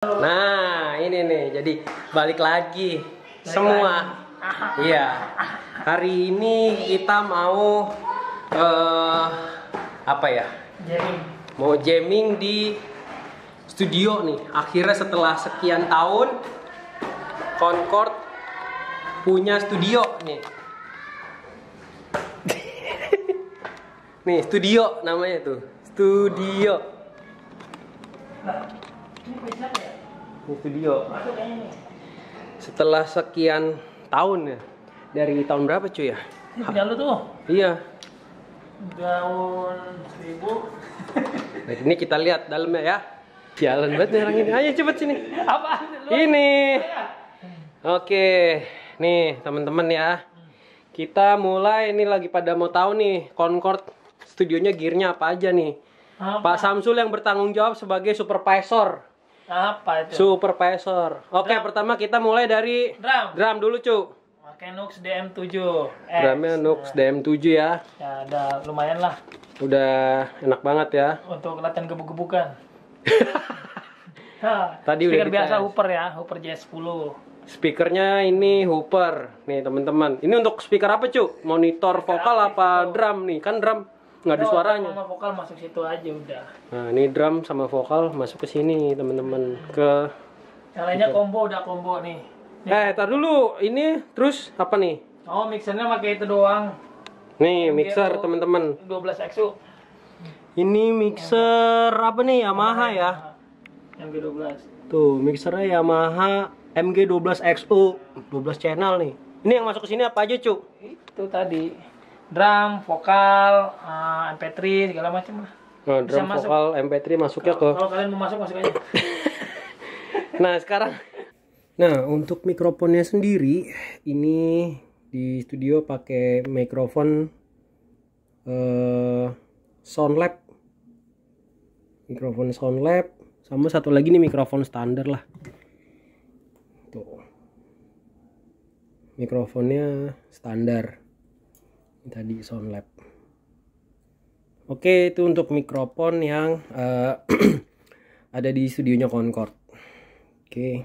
Nah, ini nih. Jadi balik lagi semua. Iya. Hari ini kita mau eh apa ya? Jamming. Mau jamming di studio nih. Akhirnya setelah sekian tahun Concord punya studio nih. nih, studio namanya tuh. Studio. Ini studio. Setelah sekian tahun ya. Dari tahun berapa cuy ya? Ini punya lu tuh. Iya. Tahun 1000. Nah, ini kita lihat dalamnya ya. Jalan banget nih orang ini. Ayo cepet sini. Apa? Ini. Ya. Oke. Nih, teman-teman ya. Kita mulai ini lagi pada mau tahu nih Concord studionya gearnya apa aja nih. Apa? Pak Samsul yang bertanggung jawab sebagai supervisor. Apa itu? Supervisor. Oke, Drum. pertama kita mulai dari Drum. drum dulu, cu. Pakai Nux DM7. X. Drumnya Nux DM7 ya. Ya, ada lumayan lah Udah enak banget ya. untuk latihan gebuk-gebukan. Hah, Tadi udah speaker biasa. Hooper ya, Hooper JS10. Speakernya ini Hooper. Nih, teman-teman. Ini untuk speaker apa, cu? Monitor vokal apa drum nih? Kan drum nggak ada suaranya. Sama vokal masuk situ aja udah. Nah, ini drum sama vokal masuk ke sini, teman-teman. Ke Yang lainnya combo udah combo nih. Eh, tar dulu. Ini terus apa nih? Oh, mixernya pakai itu doang. Nih, mixer, teman-teman. 12 XU. Ini mixer apa nih? Yamaha ya. Yang G12. Tuh, mixernya Yamaha MG12XU, 12 channel nih. Ini yang masuk ke sini apa aja, Cu? Itu tadi drum, vokal, eh, MP3 segala macam lah. Nah, Bisa drum masuk. vokal MP3 masuknya ke Kalau kalian mau masuk masuk aja. Nah, sekarang Nah, untuk mikrofonnya sendiri ini di studio pakai mikrofon eh Soundlab. Mikrofon Soundlab sama satu lagi nih mikrofon standar lah. Tuh. Mikrofonnya standar. Tadi Soundlab. Oke, itu untuk mikrofon yang eh, ada di studionya Concord. Oke.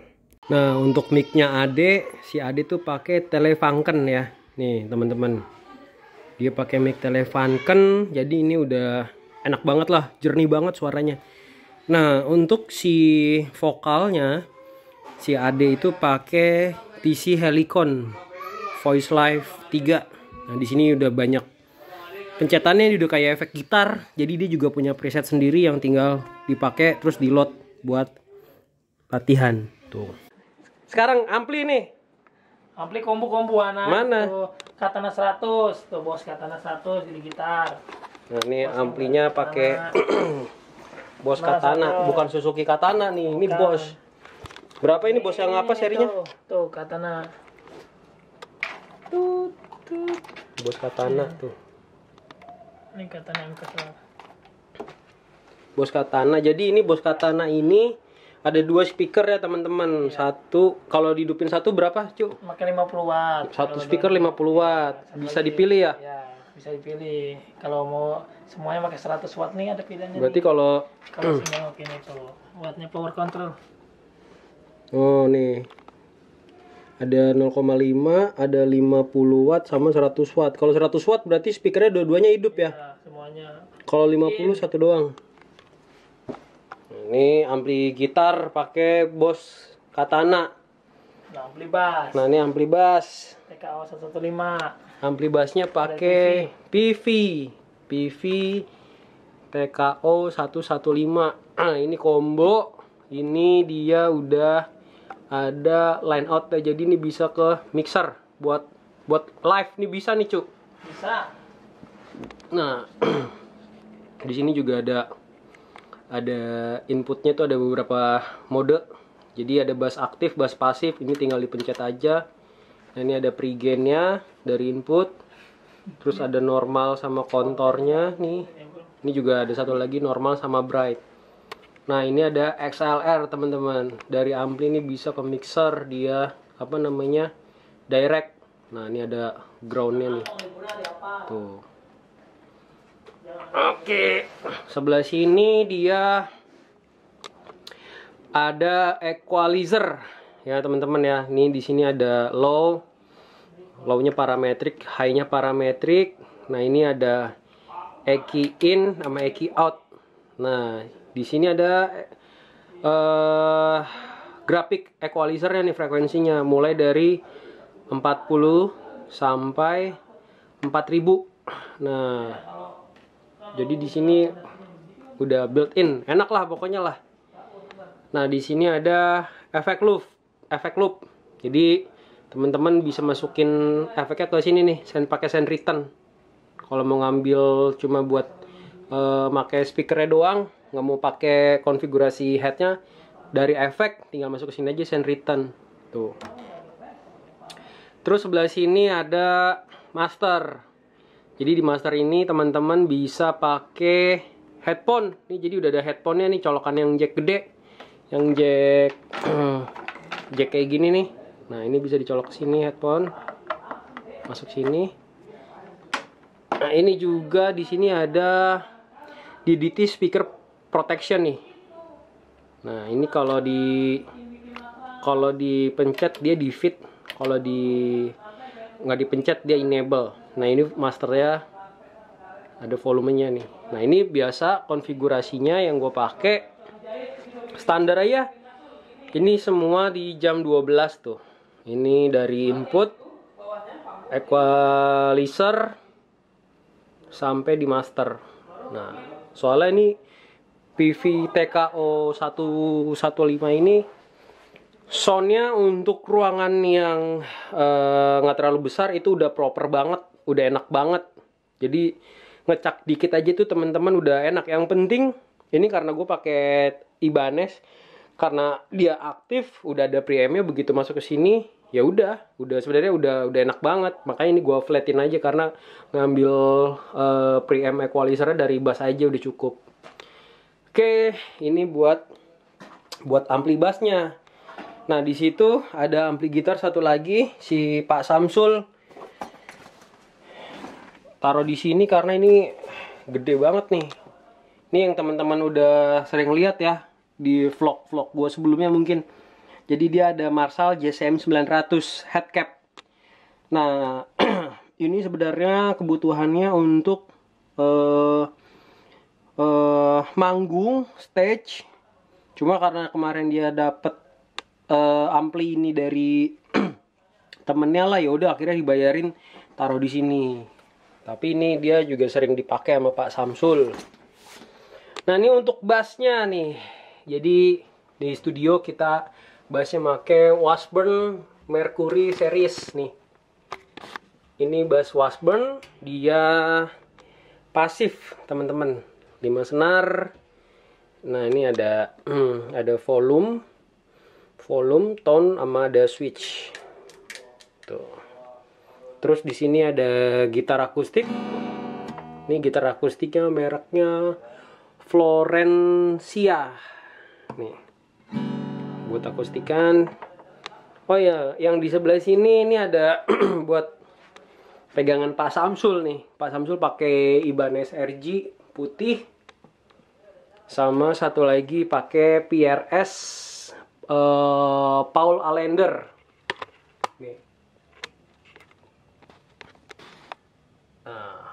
Nah, untuk mic-nya Ade, si Ade tuh pakai Telefunken ya. Nih, teman-teman. Dia pakai mic Telefunken, jadi ini udah enak banget lah, jernih banget suaranya. Nah, untuk si vokalnya si Ade itu pakai TC Helicon Voice Live 3. Nah, di sini udah banyak pencetannya udah kayak efek gitar. Jadi dia juga punya preset sendiri yang tinggal dipakai terus di load buat latihan. Tuh. Sekarang ampli nih. Ampli combo-combo anak. Mana? Tuh, Katana 100, tuh bos Katana 100 di gitar. Nah, ini amplinya pakai Bos Mana Katana, satu? bukan Suzuki Katana nih. Ini Bukan. Bos. Berapa ini Bos yang apa Ini serinya? Tuh, tuh Katana. Tuh, tuh. Bos Katana tuh. Ini Katana yang kesel. Bos Katana. Jadi ini Bos Katana ini ada dua speaker ya teman-teman. Satu kalau dihidupin satu berapa, Cu? Pakai 50 watt. Satu Kalau speaker dengan- 50 watt. Satu Bisa lagi. dipilih ya? Ya, bisa dipilih. Kalau mau semuanya pakai 100 watt nih ada pilihannya. Berarti nih. kalau kalau semua pakai ini tuh. Wattnya power control. oh nih ada 0,5, ada 50 watt sama 100 watt. Kalau 100 watt berarti speakernya dua-duanya hidup ya? Ya, semuanya. Kalau 50 satu doang. Ini ampli gitar pakai Bos Katana. Nah, beli bass. Nah, ini ampli bass. TKO 115. Ampli bassnya pakai PV. PV TKO 115. Nah, ini combo. Ini dia udah ada line out ya. Jadi ini bisa ke mixer buat buat live nih bisa nih, Cuk. Bisa. Nah, di sini juga ada ada inputnya tuh ada beberapa mode. Jadi ada bass aktif, bass pasif. Ini tinggal dipencet aja. Nah, ini ada pregainnya dari input. Terus ada normal sama kontornya nih. Ini juga ada satu lagi normal sama bright. Nah, ini ada XLR teman-teman. Dari ampli ini bisa ke mixer dia apa namanya? direct. Nah, ini ada groundnya nih. Tuh. Oke, sebelah sini dia ada equalizer ya teman-teman ya. Ini di sini ada low, low-nya parametrik, high-nya parametrik. Nah ini ada EQ in sama EQ out. Nah di sini ada eh grafik equalizernya nih frekuensinya mulai dari 40 sampai 4000. Nah, jadi di sini udah built in, enak lah pokoknya lah. Nah, di sini ada efek loop, efek loop. Jadi teman-teman bisa masukin efeknya ke sini nih, send pakai send return. Kalau mau ngambil cuma buat uh, pakai speakernya doang, nggak mau pakai konfigurasi headnya, dari efek tinggal masuk ke sini aja send return. Tuh. Terus sebelah sini ada master. Jadi di master ini teman-teman bisa pakai headphone. Ini jadi udah ada headphonenya nih colokan yang jack gede. Yang jack jack kayak gini nih. Nah ini bisa dicolok sini headphone. Masuk sini. Nah ini juga di sini ada DDT speaker protection nih Nah, ini kalau di kalau dipencet dia di fit, kalau di nggak dipencet dia enable. Nah, ini masternya ada volumenya nih. Nah, ini biasa konfigurasinya yang gue pakai standar aja. Ini semua di jam 12 tuh. Ini dari input equalizer sampai di master. Nah, soalnya ini PV TKO 115 ini soundnya untuk ruangan yang nggak uh, terlalu besar itu udah proper banget, udah enak banget. Jadi ngecak dikit aja tuh teman-teman udah enak. Yang penting ini karena gue pakai Ibanez karena dia aktif, udah ada preamp begitu masuk ke sini ya udah, udah sebenarnya udah udah enak banget. Makanya ini gue flatin aja karena ngambil uh, preamp equalizernya dari bass aja udah cukup. Oke, ini buat buat ampli bassnya. Nah, di situ ada ampli gitar satu lagi si Pak Samsul. Taruh di sini karena ini gede banget nih. Ini yang teman-teman udah sering lihat ya di vlog-vlog gue sebelumnya mungkin. Jadi dia ada Marshall JCM 900 headcap. Nah, ini sebenarnya kebutuhannya untuk uh, uh, manggung stage. Cuma karena kemarin dia dapet uh, ampli ini dari temennya lah ya udah akhirnya dibayarin taruh di sini. Tapi ini dia juga sering dipakai sama Pak Samsul. Nah ini untuk bassnya nih. Jadi di studio kita bassnya make Washburn Mercury series nih. Ini bass Washburn dia pasif teman-teman 5 senar. Nah ini ada ada volume volume tone sama ada switch. Tuh. Terus di sini ada gitar akustik. Ini gitar akustiknya mereknya Florencia. Nih. Buat akustikan. Oh ya yang di sebelah sini ini ada buat pegangan Pak Samsul nih. Pak Samsul pakai Ibanez RG putih sama satu lagi pakai PRS uh, eh, Paul Allender. Oke. nah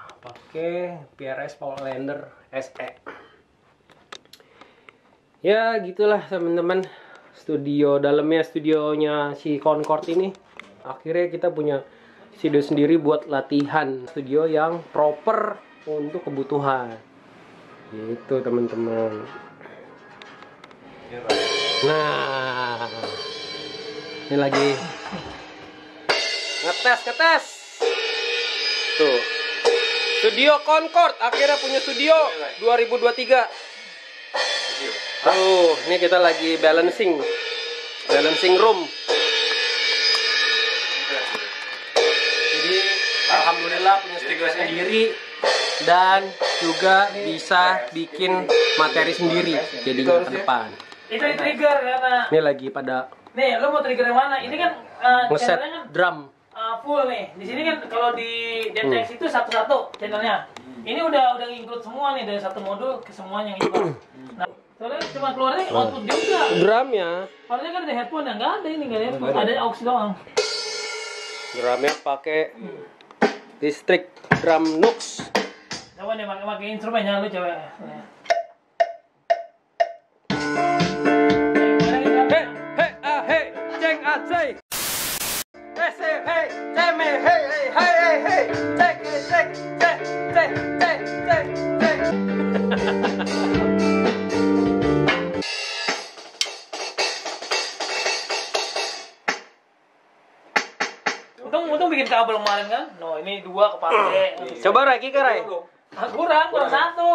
PRS Paul Allender SE ya gitulah teman-teman. Studio dalamnya studionya si Concord ini. Akhirnya kita punya studio sendiri buat latihan studio yang proper untuk kebutuhan gitu teman-teman. Nah. Ini lagi. Ngetes ngetes. Tuh. Studio Concord akhirnya punya studio. 2023 tuh ini kita lagi balancing. Balancing room. Jadi alhamdulillah punya studio sendiri dan juga bisa bikin materi sendiri jadinya ke depan. Itu trigger karena ini lagi pada Nih, lo mau trigger yang mana? Ini kan uh, ngeset kan, drum. Uh, full nih. Di sini kan kalau di DTX hmm. itu satu-satu channelnya. Ini udah udah include semua nih dari satu modul ke semuanya gitu. nah, Soalnya cuma keluarnya output juga. Drumnya, Harusnya kan ada headphone ya, nggak ada ini nggak ada headphone. Ada aux doang. drumnya pakai listrik drum Nux. Coba nih pakai pakai instrumennya lu coba. Nih. Hey, hey, ah, hey, cek ah, cek. Hey, say, hey, cek me, hey, hey, hey, hey, hey, cek, cek, cek, cek, cek, cek, cek. Untung untung bikin kabel kemarin kan. No, ini dua kepake. Coba Rai, Kika Rai. Ah, kurang, kurang satu.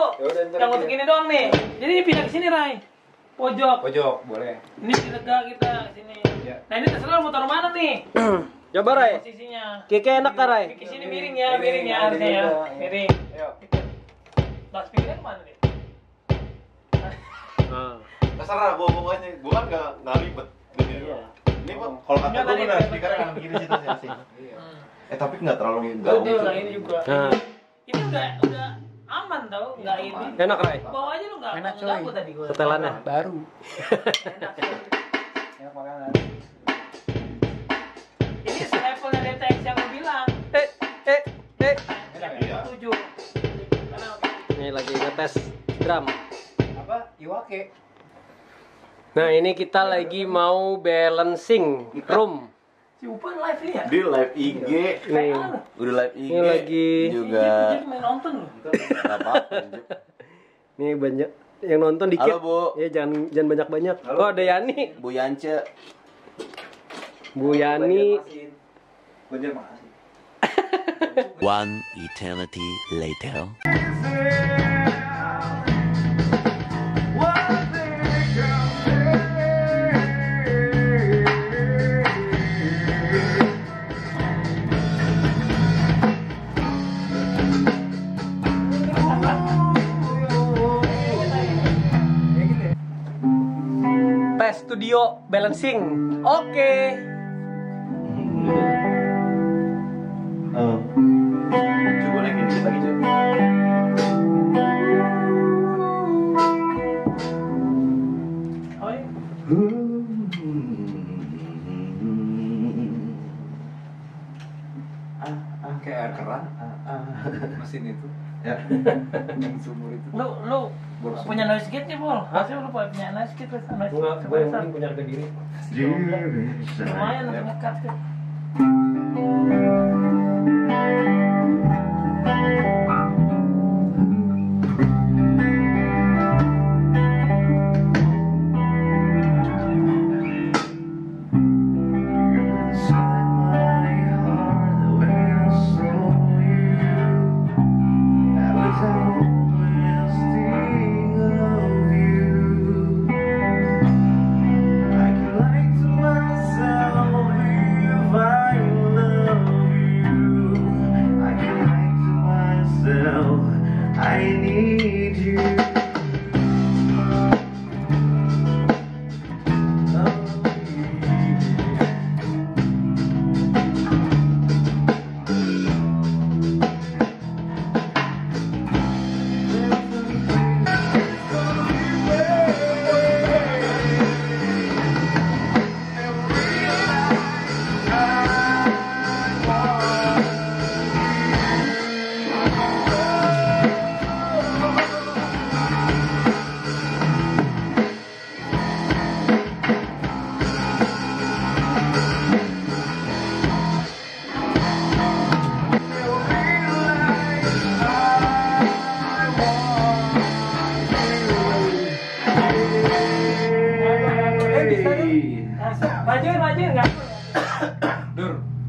Yang untuk ini doang nih. Jadi ini pindah ke sini, Rai. Pojok. Pojok, boleh. Ini dilega kita sini. Ya. Nah, ini terserah mau taruh mana nih Coba Rai. posisinya. Kika enak kan Rai? Ke sini miring ya, miring ya harusnya ya. Miring. Ayo. Nah, speakernya ke mana nih? Ah. Terserah gua pokoknya, gua kan nggak nggak ribet. Iya. Ini Pak, kalau kata Enggak, gua benar, kanan kiri situ sih. Hmm. Eh tapi nggak terlalu Betul, gaung. nah ini juga. Nah, Ini udah udah aman tau, nggak ini. enak Rai. Bawa aja lu nggak Enak, nggak coy. tadi gua. Setelannya. Baru. Enak, makanan. Ini levelnya DTX yang lu bilang. Eh, eh, eh. Enak ya? Iya. Tujuh. Ini lagi ngetes drum. Apa? Iwake. Nah, ini kita lagi mau balancing room. Si Upan live ini ya. Di live IG, Nih, udah live IG. Ini lagi- juga. Jadi main nonton loh. Apa-apa. Nih banyak yang nonton dikit. Halo, Bu. Ya, jangan jangan banyak-banyak. Oh, ada Yani. Bu Yance, Bu Yani. Banjar makasih. One eternity later. studio balancing. Oke. Oh. Coba lagi dikit lagi. Oh. Kayak air keran. Mesin itu. Ya. Sumur itu. Lu lu Boros. punya noise gate nih, Pol? Harusnya lu punya noise gate noise Enggak, gue yang gate. punya harga diri. Lumayan untuk ngekat tuh.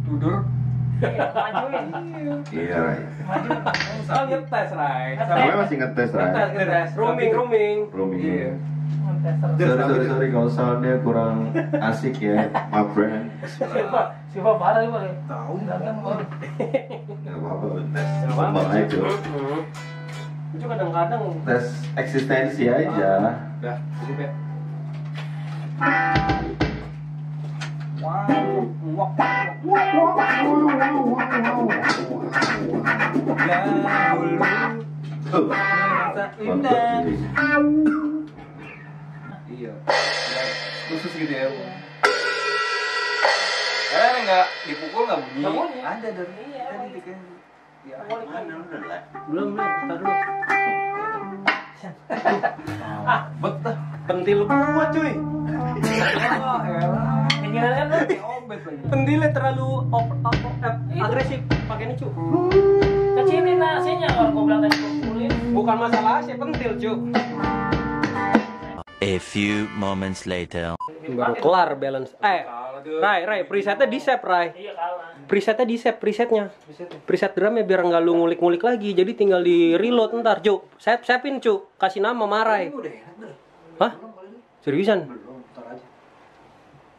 Dur, tudur. Majuin. Iya. Majuin. Oh, ngetes, Rai. Gue masih ngetes, Ray. Ngetes, ngetes. Rooming, rooming. Rooming. Iya. Ngetes terus. Sorry, sorry, sorry kalau soundnya kurang asik ya, my friend. Siapa? Siapa parah nih, Pol? Tahu Pol? Gak apa-apa, tes. Apa-apa. aja. Hmm. Itu kadang-kadang Tes eksistensi aja. Udah, cukup ya. Indah. khusus gitu ya. Karena nggak dipukul nggak bunyi. Ada dari Iya. Ya. Belum, belum. Betah. Pentil gua, cuy. Oh. Pinggiran kan lu. Obet lagi. Pentilnya terlalu op- op- op- agresif. Pakai ini, cu. Kecilin nasinya kalau gua bilang tadi gua pukulin. Bukan masalah sih pentil, cu. A few moments later. Baru kelar balance. Eh, Rai, Rai, presetnya di save, Rai. Iya kalah. Presetnya di save, presetnya. Preset drumnya biar nggak lu ngulik-ngulik lagi. Jadi tinggal di reload ntar, cu. Save, savein, cu. Kasih nama Marai. Hah? Seriusan? Belum, ntar aja. Ntar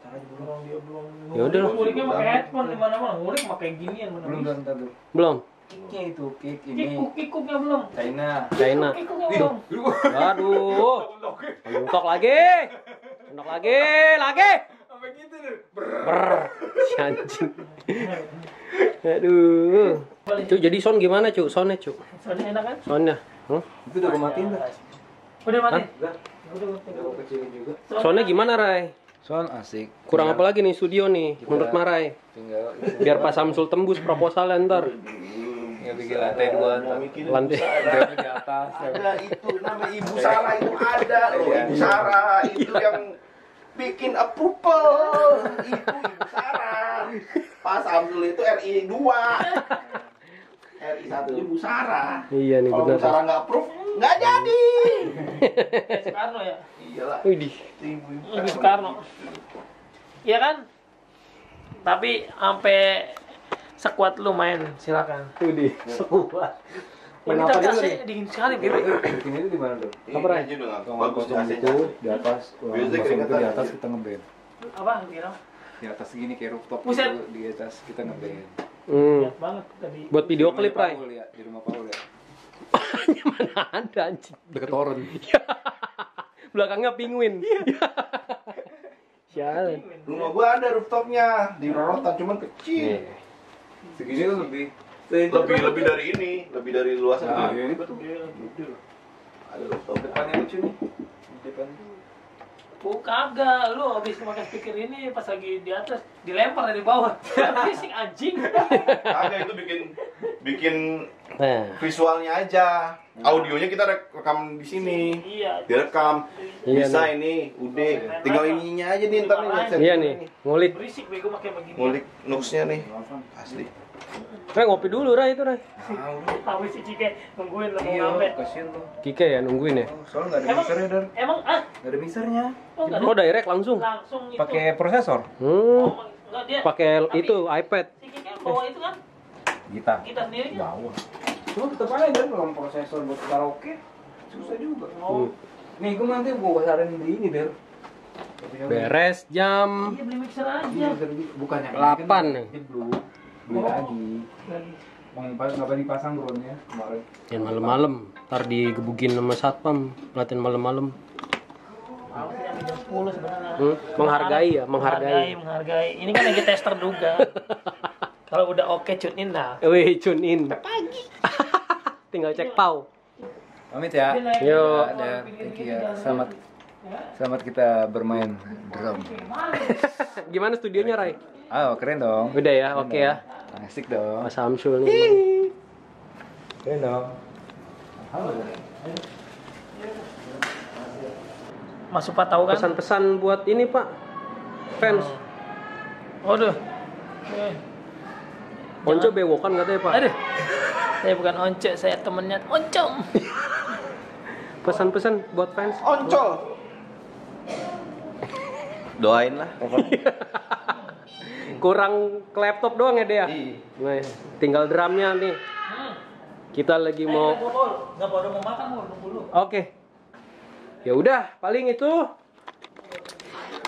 aja belum. Belum dia belum. Ya udah lah. Nguliknya pakai headphone di mana-mana. Ngulik pakai ginian bener. Belum, ntar, ntar dulu. Belum. Kicknya itu, kick ini. Kikuk kikuknya belum. China. China. Kikuknya belum. Aduh. Mentok lagi. Mentok lagi, lagi. Sampai gitu deh. Brr. Si anjing. Aduh. Cu, jadi sound gimana, cu? Soundnya, cu? Soalnya enak kan? Soundnya. Huh? Itu udah gue matiin dah. Udah mati. Udah. Udah gue kecilin juga. Soundnya gimana, Rai? Sound asik. Kurang apa lagi nih studio nih, menurut Marai? Tinggal Biar Pak Samsul tembus proposalnya ntar. tinggal bikin lantai dua ntar. Lantai. Di atas. ada itu nama ibu Sarah itu ada loh ibu Sarah itu yang bikin approval itu ibu Sarah Pak Samsul itu RI 2 RI 1 ibu Sarah Iya nih kalau benar. ibu Sarah nggak approve nggak jadi Soekarno ya. iyalah Widih. itu ibu Soekarno. Iya kan? Tapi sampai sekuat lu main, silakan. Widih. Sekuat. Ini Kenapa tapi dulu AC nih? dingin sekali, Bib. Bikin itu di mana tuh? Apa? Ini nggak Ruangan bagus kosong itu di atas, ruangan Biasanya kosong itu keringetan di atas aja. kita ngeband. Apa kira? Di atas segini kayak rooftop gitu, di atas kita ngeband. Hmm. Lihat banget tadi. Buat video klip, Rai. Ya, di rumah Paul ya. Mana ada anjing. Deket Toren. Belakangnya penguin. Sialan. rumah gua ada rooftopnya di rorotan cuman kecil Segini tuh lebih. lebih lebih dari ini lebih dari luas Nah, ini tuh ada rooftop depannya lucu nih. Depan. Oh kagak, lu habis pakai speaker ini pas lagi di atas dilempar dari bawah. Bising anjing. Kagak itu bikin bikin Nah, visualnya aja. Audionya kita rek- rekam di sini. iya. Direkam. Iya, Bisa ini, udah. Tinggal ininya aja nih ntar nih. iya nih, ngulik. Berisik bego pakai begini. Ngulik nooksnya nih. Asli. Rai ngopi dulu Rai itu Rai. Tapi si Cike nungguin lo mau Iya, ngapain. kasihan tuh. Kike ya nungguin ya. Soalnya nggak ada Emang mixernya dan emang ah nggak ada mixernya. oh, enggak Oh direct langsung. langsung itu. Pakai prosesor. Hmm. Oh, enggak dia. Pakai itu iPad. Si Kike bawa itu kan Gitar. kita sendiri kan. Cuma tetap aja dan belum prosesor buat karaoke susah juga. Oh. Nih, gue nanti gua saranin beli ini, Der. Beres jam Iya beli mixer aja. Iya, bukannya Delapan nih. Beli lagi. Lagi. Pas nggak dipasang drone-nya kemarin. Yang malam-malam. Ntar digebukin sama satpam. Latihan malam-malam. Mau sih sampai jam 10 sebenarnya. Hmm, menghargai ya, menghargai. Menghargai, menghargai. Ini kan lagi tester juga. Kalau udah oke tune in dah. Wih, tune in. Tinggal cek pau. Pamit ya. Dia Ada, pinggir-pinggir thank you ya. Selamat selamat kita bermain drum. Gimana studionya Rai? Ah, keren dong. Udah ya, oke ya. Asik dong. Mas Samsul nih. Keren dong. Mas Supa tahu kan? Pesan-pesan buat ini Pak. Fans. Waduh. Eh, Onco bewokan katanya Pak. Aduh. Saya bukan once, saya temennya oncom. Pesan-pesan buat fans. Oncol. Doain lah. Kurang ke laptop doang ya dia. Nah, tinggal drumnya nih. Kita lagi mau Nggak baru mau makan, mau nunggu dulu. Oke. Ya udah, paling itu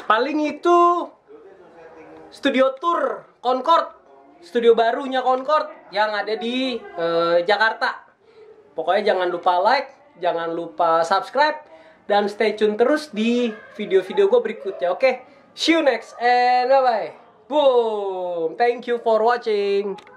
paling itu studio tour Concord. Studio barunya Concord yang ada di eh, Jakarta. Pokoknya jangan lupa like, jangan lupa subscribe dan stay tune terus di video-video gue berikutnya. Oke. See you next and bye bye. Boom. Thank you for watching.